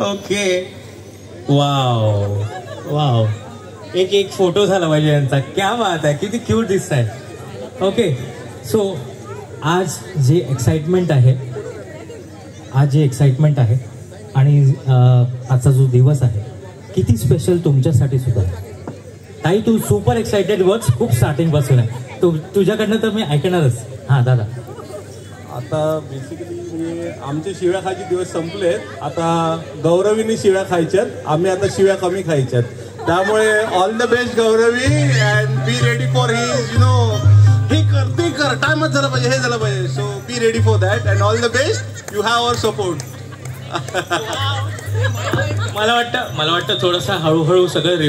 Okay. Wow. Wow. एक एक photo झाला पाहिजे यांचा. क्या बात आहे. किती क्यूट दिसत आहे ओके. सो आज जे एक्साइटमेंट आहे आज जे एक्साइटमेंट आहे आणि आजचा जो दिवस आहे किती स्पेशल तुमच्यासाठी सुद्धा. ताई तू सुपर एक्साइटेड वर्क्स खूप स्टार्टिंगपासून आहे. तू तुझ्याकडनं तर मी ऐकणारच. हां दादा. आता बेसिकली म्हणजे आमचे शिव्या खायचे दिवस संपले. आता गौरवीने शिव्या खायच्यात. आम्ही आता शिव्या कमी खायच्यात. त्यामुळे all the best Gauravi and be ready for he you know हे कर ते कर. टायमच झालं पाहिजे हे झालं पाहिजे. So be ready for that and all the best you have our support मला वाटतं मला वाटतं थोडंसं हळूहळू सगळं